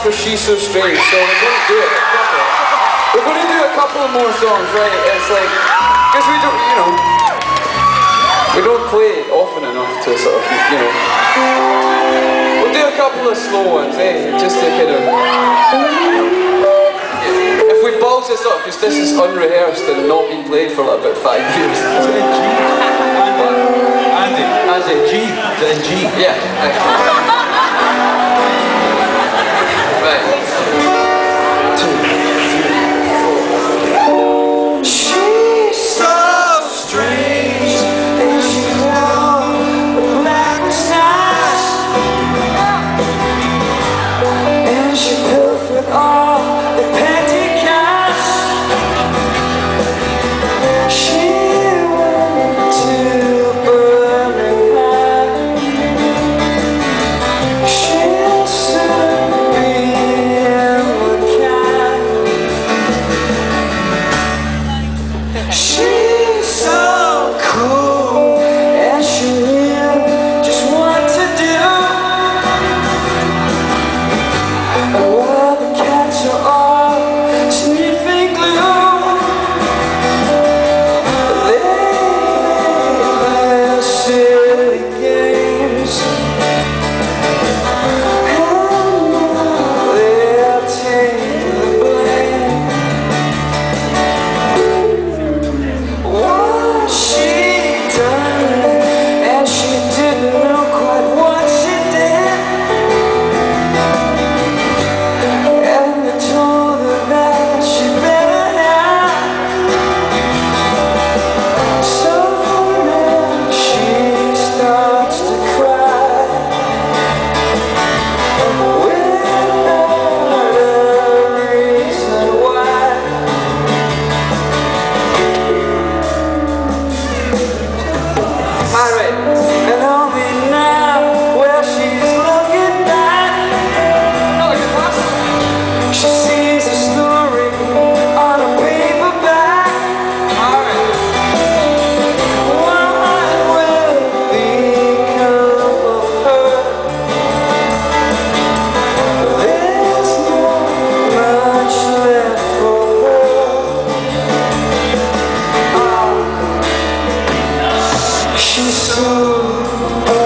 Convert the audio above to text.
asked for She's So Strange, so we're going to do it. We're to do a couple of more songs, right? It's like, because we don't, you know, we don't play it often enough to sort of, you know. We'll do a couple of slow ones, eh? Just to kind of... If we balls this up, because this is unrehearsed and not been played for like about five years. Andy. Andy. G. Then G. Yeah. so